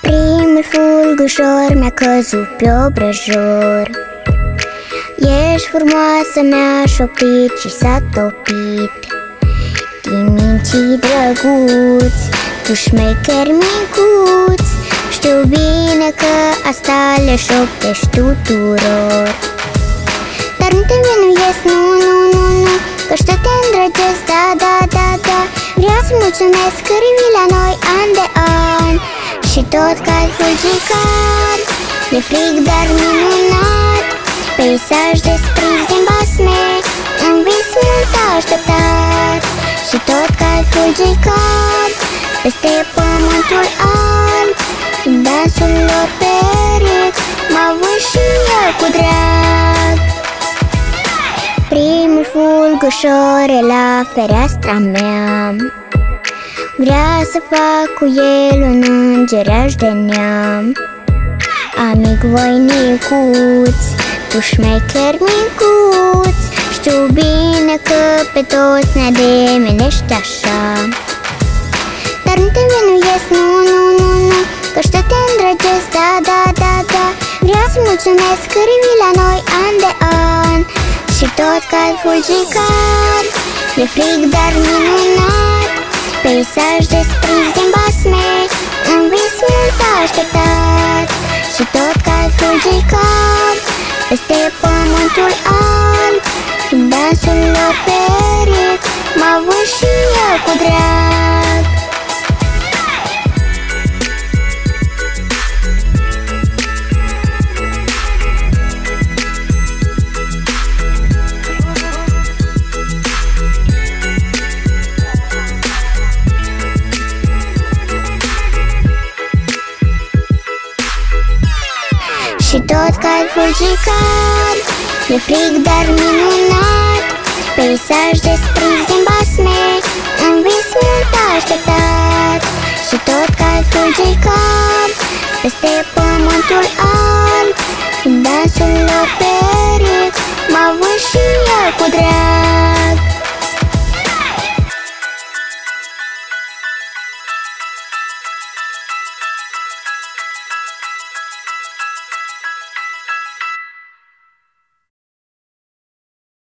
Primul fulgușor mi-a căzut pe obrăjor Ești frumoasă, mi-a șoptit și s-a topit. Dimincii drăguți, tu șmecher micuț Știu bine că asta le șoptești tuturor. Dar nu te vinuiesc, nu, nu, nu, nu Că știu te îndrăgesc, da, da, da, da Vreau să mulțumesc că revii la noi an de an Și tot ca fulgicar E frig, dar minunat Peisaj desprins din basme Un vis mult așteptat. Și tot ca fulgicar Peste pământul alb Dansul lor perit Mă văd și eu cu drag. Primul fulgușor e la fereastra mea Vrea să fac cu el un îngeraș de neam. Amic voinicuț, tu șmecher micuț. Știu bine că pe toți ne ademenești așa. Dar nu te vinuiesc, nu, nu, nu, nu Că știu te îndrăgesc, da, da, da, da. Vreau să mulțumesc că revii la noi an de an. Și tot ca fulgicar E frig, dar minunat Peisaj desprins din basme Un vis mult așteptat. Și tot ca fulgicar Peste pământul alb. Dansul lor ferit Mă văd și eu cu drag Și tot ca fulgicar E frig, dar minunat. Peisaj desprins din basme Un vis mult așteptat. Și tot ca fulgicar Peste pământul alb. Dansul lor perit Mă văd și eu cu drag